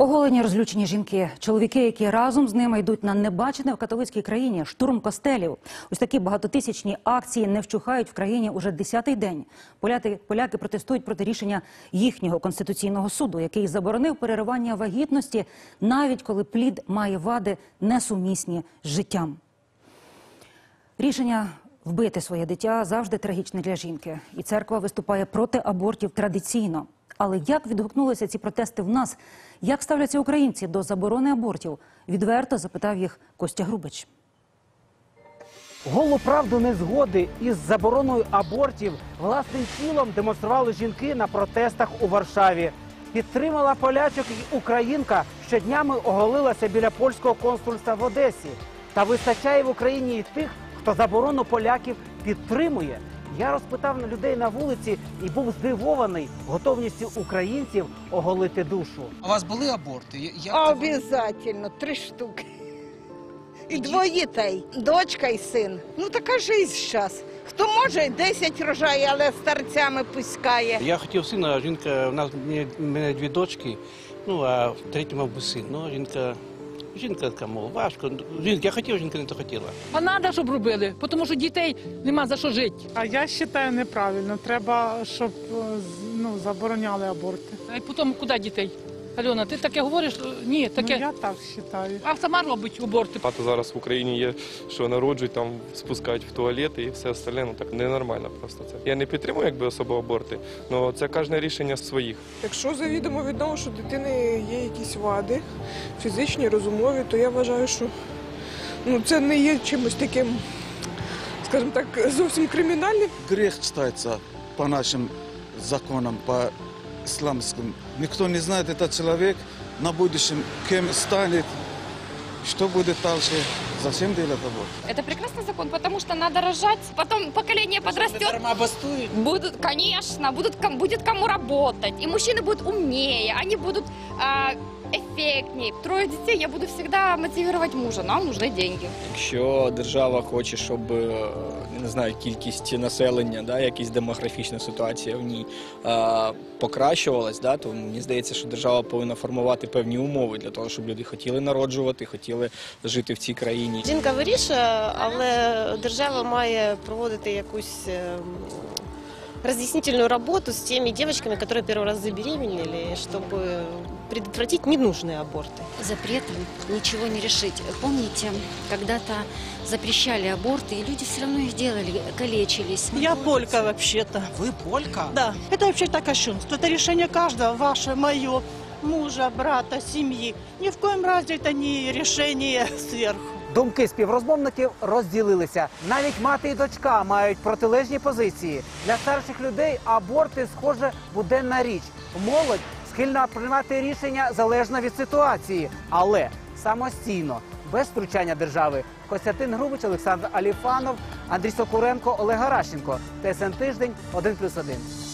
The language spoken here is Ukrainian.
Оголені розлючені жінки, чоловіки, які разом з ними йдуть на небачене в католицькій країні штурм костелів. Ось такі багатотисячні акції не вщухають в країні уже десятий день. Поляки, поляки протестують проти рішення їхнього конституційного суду, який заборонив переривання вагітності, навіть коли плід має вади несумісні з життям. Рішення вбити своє дитя завжди трагічне для жінки, і церква виступає проти абортів традиційно. Але як відгукнулися ці протести в нас? Як ставляться українці до заборони абортів? Відверто запитав їх Костя Грубич. Голу правду незгоди із забороною абортів власним тілом демонстрували жінки на протестах у Варшаві. Підтримала полячок і українка, що днями оголилася біля польського консульства в Одесі. Та вистачає в Україні і тих, хто заборону поляків підтримує. Я розпитав на людей на вулиці і був здивований готовністю українців оголити душу. А у вас були аборти? Я-? Обязательно, три штуки. І двоє дітей, дочка і син. Ну така жизнь зараз. Хто може, 10 рожає, але старцями пускає. Я хотів сина, а жінка, у нас мені- в мене дві дочки, ну а в третьому був син. Ну, жінка, жінка така, мов, важко. Жінка, я хотів, жінка не то хотіла. А треба, щоб робили, тому що дітей нема за що жити. А я вважаю неправильно. Треба, щоб е, ну, забороняли аборти. А й потім куди дітей? Альона, ти таке говориш? Ні, таке. Ну, я так вважаю. А сама робить аборти. Багато зараз в Україні є, що народжують, там спускають в туалети і все остальне. Ну так ненормально просто це. Я не підтримую якби особо аборти, але це кожне рішення своїх. Якщо завідомо відомо, що дитини є якісь вади, фізичні, розумові, то я вважаю, що ну, це не є чимось таким, скажімо так, зовсім кримінальним. грех считается по нашим законам, по исламским. Никто не знает, этот человек на будущем кем станет, что будет дальше, зачем делать аборт. Это прекрасный закон, потому что надо рожать, потом поколение подрастет. Дарма бастують? Будут, конечно, будут, ком- будет кому работать, и мужчины будут умнее, они будут а, эффектнее. Трое детей я буду всегда мотивировать мужа, нам нужны деньги. Якщо держава хоче, щоб е, не знаю, кількість населення, да, якась демографічна ситуація в ній е, покращувалась, да, то мені здається, що держава повинна формувати певні умови для того, щоб люди хотіли народжувати, хотіли жити в цій країні. Жінка вирішує, але держава має проводити якусь ем, разъяснительную работу с теми девочками, которые первый раз забеременели, чтобы предотвратить ненужные аборты. Запретом ничего не решить. Помните, когда-то запрещали аборты, и люди все равно их делали, калечились. Я полька вообще-то. Ви полька? Да. Это вообще-то кощунство. Это решение каждого, ваше, мое, мужа, брата, семьи. Ни в коем разе это не решение сверху. Думки співрозмовників розділилися. Навіть мати і дочка мають протилежні позиції. Для старших людей аборти, схоже, буденна річ. Молодь схильна приймати рішення залежно від ситуації, але самостійно, без втручання держави. Костянтин Грубич, Олександр Аліфанов, Андрій Сокуренко, Олег Гаращенко. ТСН тиждень 1+,1.